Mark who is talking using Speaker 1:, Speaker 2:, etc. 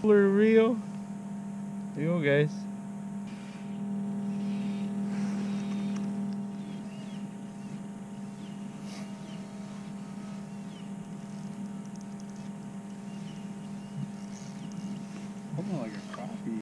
Speaker 1: for real? You go, guys. Oh my god.